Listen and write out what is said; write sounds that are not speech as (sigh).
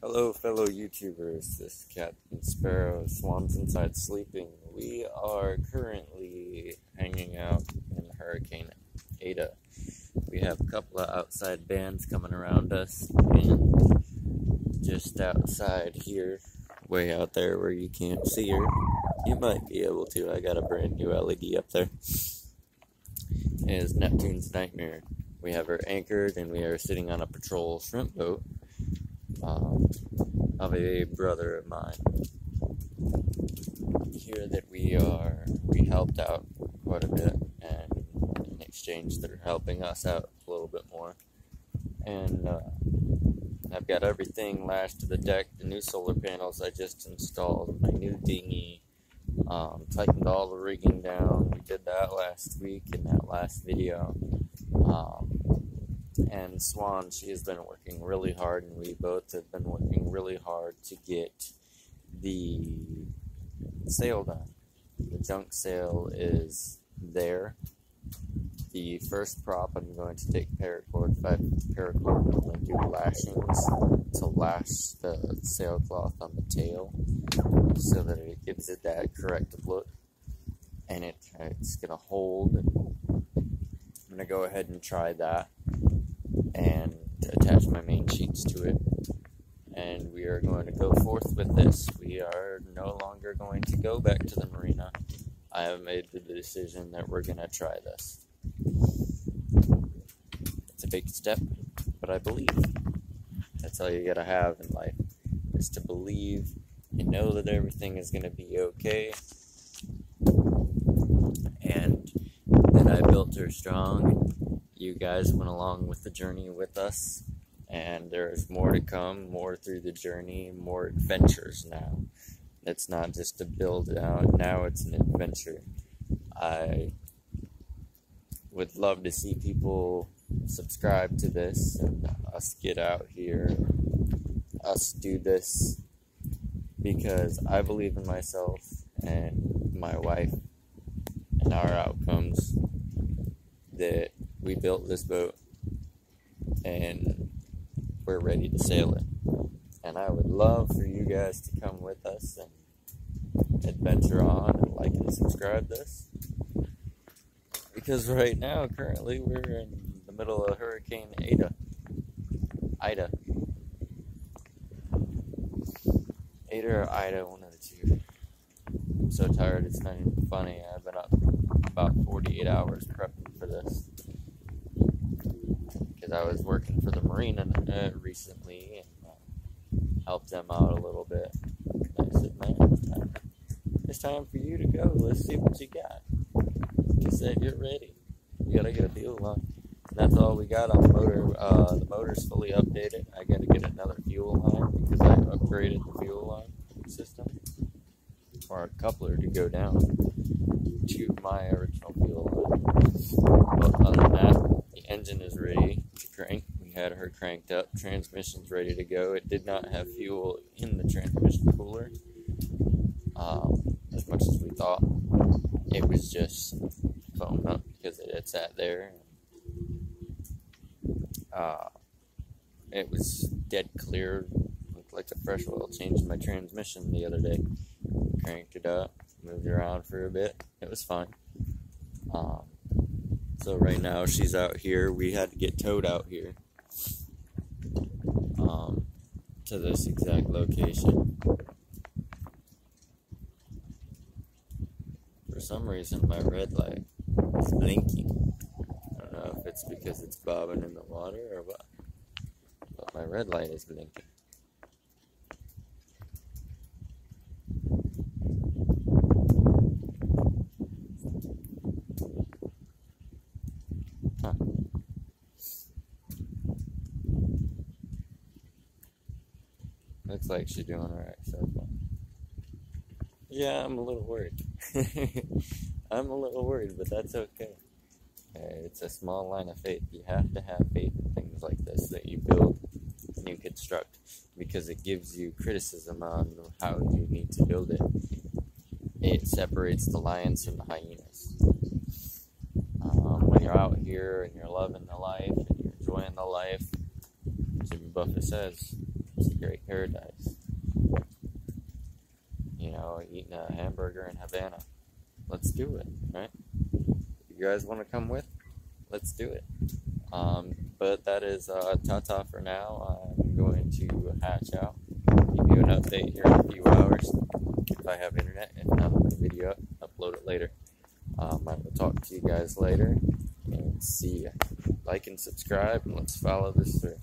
Hello, fellow YouTubers. This is Captain Sparrow. Swan's inside sleeping. We are currently hanging out in Hurricane Ada. We have a couple of outside bands coming around us, and just outside here, way out there where you can't see her, you might be able to. I got a brand new LED up there. It is Neptune's Nightmare. We have her anchored, and we are sitting on a patrol shrimp boat um, of a brother of mine. Here that we are we helped out quite a bit and in exchange they're helping us out a little bit more. And uh, I've got everything lashed to the deck the new solar panels I just installed my new dinghy um, tightened all the rigging down. We did that last week in that last video. Um, and Swan, she has been working really hard, and we both have been working really hard to get the sail done. The junk sail is there. The first prop, I'm going to take paracord, five paracord, to do lashings to lash the sailcloth on the tail so that it gives it that correct look. And it, it's going to hold. I'm going to go ahead and try that and attach my main sheets to it. And we are going to go forth with this. We are no longer going to go back to the marina. I have made the decision that we're going to try this. It's a big step, but I believe. That's all you got to have in life, is to believe and know that everything is going to be okay. And that I built her strong you guys went along with the journey with us, and there's more to come, more through the journey, more adventures now. It's not just to build out, now it's an adventure. I would love to see people subscribe to this and us get out here, us do this because I believe in myself and my wife and our outcomes that we built this boat and we're ready to sail it. And I would love for you guys to come with us and adventure on and like and subscribe this. Because right now, currently, we're in the middle of Hurricane Ada. Ida. Ada or Ida, one of the two. I'm so tired, it's not even funny. I've been up about 48 hours prepping for this because For the marina uh, recently and uh, helped them out a little bit. And I said, man, it's time, for you to go. Let's see what you got. He said, get ready. You gotta get a fuel line. And that's all we got on the motor. Uh, the motor's fully updated. I gotta get another fuel line because I upgraded the fuel line system for a coupler to go down to my original fuel line. But other than that, the engine is ready to crank. Had her cranked up. Transmission's ready to go. It did not have fuel in the transmission cooler, um, as much as we thought. It was just foam up because it had sat there. Uh, it was dead clear, looked like a fresh oil change in my transmission the other day. Cranked it up, moved around for a bit. It was fine. Um, so right now she's out here. We had to get towed out here um, to this exact location. For some reason, my red light is blinking. I don't know if it's because it's bobbing in the water or what, but my red light is blinking. Looks like she's doing alright so far. Yeah, I'm a little worried. (laughs) I'm a little worried, but that's okay. Uh, it's a small line of faith. You have to have faith in things like this that you build and you construct because it gives you criticism on how you need to build it. It separates the lions from the hyenas. Um, when you're out here and you're loving the life and you're enjoying the life, Jimmy Buffett says, great paradise. You know, eating a hamburger in Havana. Let's do it, right? If You guys want to come with? Let's do it. Um, but that is uh, ta-ta for now. I'm going to hatch out. Give you an update here in a few hours if I have internet. If not, video up, upload it later. Um, I will talk to you guys later and see you. Like and subscribe, and let's follow this through.